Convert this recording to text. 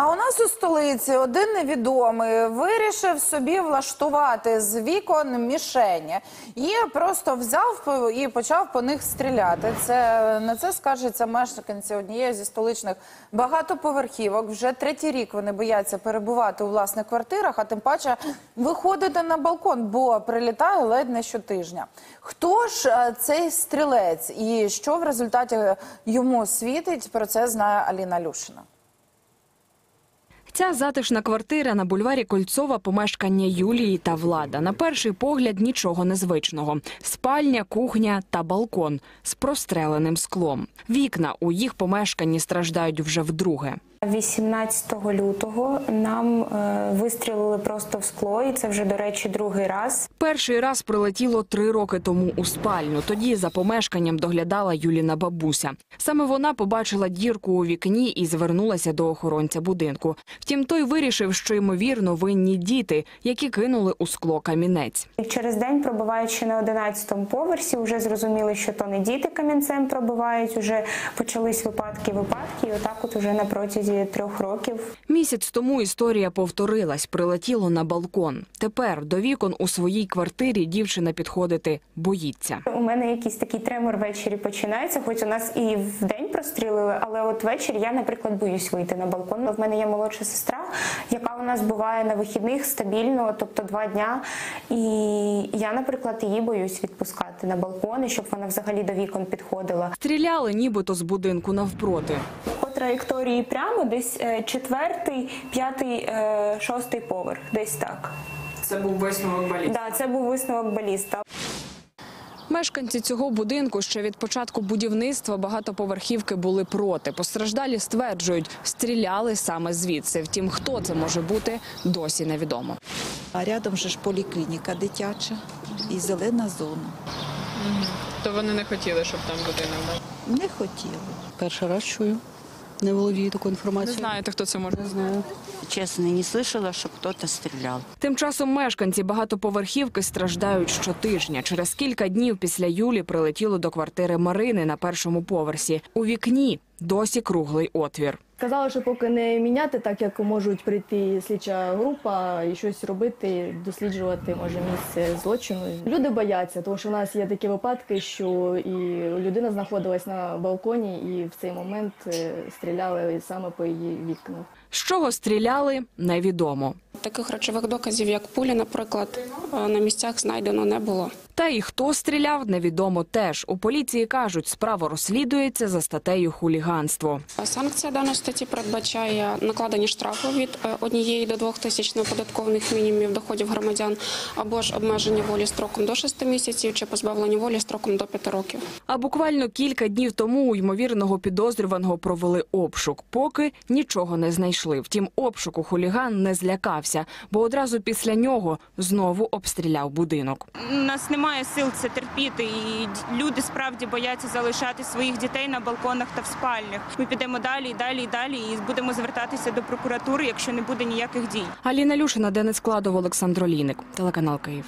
А у нас у столиці один невідомий вирішив собі влаштувати з вікон мішені і просто взяв і почав по них стріляти. Це на це скаржаться мешканці однієї зі столичних багатоповерхівок. Вже третій рік вони бояться перебувати у власних квартирах, а тим паче виходити на балкон, бо прилітає ледь не щотижня. Хто ж е, цей стрілець і що в результаті йому світить? Про це знає Аліна Люшина. Ця затишна квартира на бульварі Кольцова помешкання Юлії та Влада. На перший погляд нічого незвичного: спальня, кухня та балкон з простреленим склом. Вікна у їх помешканні страждають вже вдруге. 18 лютого нам е, вистрілили просто в скло, і це вже, до речі, другий раз. Перший раз прилетіло три роки тому у спальню. Тоді за помешканням доглядала Юліна бабуся. Саме вона побачила дірку у вікні і звернулася до охоронця будинку. Втім, той вирішив, що ймовірно винні діти, які кинули у скло камінець. І через день, пробиваючи на 11-му поверсі, вже зрозуміли, що то не діти камінцем пробивають. Уже почались випадки, випадки, і отак, от уже на протязі трьох років Місяць тому історія повторилась, прилетіло на балкон. Тепер до вікон у своїй квартирі дівчина підходити боїться. У мене якийсь такий тремор ввечері починається, хоч у нас і в день прострілили, але от ввечері я, наприклад, боюсь вийти на балкон. В мене є молодша сестра, яка у нас буває на вихідних стабільно, тобто два дня. І я, наприклад, її боюсь відпускати на балкони, щоб вона взагалі до вікон підходила. Стріляли нібито з будинку навпроти. Траєкторії прямо десь е, четвертий, п'ятий, е, шостий поверх, десь так. Це був висновок баліст. Да, це був висновок баліста. Мешканці цього будинку ще від початку будівництва багатоповерхівки були проти. Постраждалі стверджують, стріляли саме звідси. Втім, хто це може бути, досі невідомо. А рядом же ж поліклініка дитяча і зелена зона. То вони не хотіли, щоб там будинок був. Не хотіли. Перший раз чую. Не володію такою Не знаєте, хто це може? Не знаю. Чесно, не слышала, щоб хтось стріляв. стрелял. Тим часом мешканці багатоповерхівки страждають щотижня. Через кілька днів після Юлі прилетіло до квартири Марини на першому поверсі. У вікні досі круглий отвір. Сказали, що поки не міняти, так як можуть прийти слідча група і щось робити, досліджувати може місце злочину. Люди бояться, тому що в нас є такі випадки, що і людина знаходилась на балконі, і в цей момент е, стріляли саме по її вікнах. З чого стріляли, невідомо. Таких речових доказів, як пулі, наприклад, е, на місцях знайдено не було. Та і хто стріляв, невідомо теж. У поліції кажуть, справа розслідується за статтею хуліганство. Санкція даної статті передбачає накладення штрафу від е, однієї до двох тисяч неоподаткованих мінімумів доходів громадян або ж обмеження волі строком до 6 місяців чи позбавлення волі строком до 5 років. А буквально кілька днів тому у ймовірного підозрюваного провели обшук, поки нічого не знайшли. Втім, обшуку хуліган не злякався, бо одразу після нього знову обстріляв будинок. У нас немає сил це терпіти, і люди справді бояться залишати своїх дітей на балконах та в спальнях. Ми підемо далі, далі, далі, і будемо звертатися до прокуратури, якщо не буде ніяких дій. Аліна Люшина, Денис Кладов, Олександр Олійник, телеканал Київ.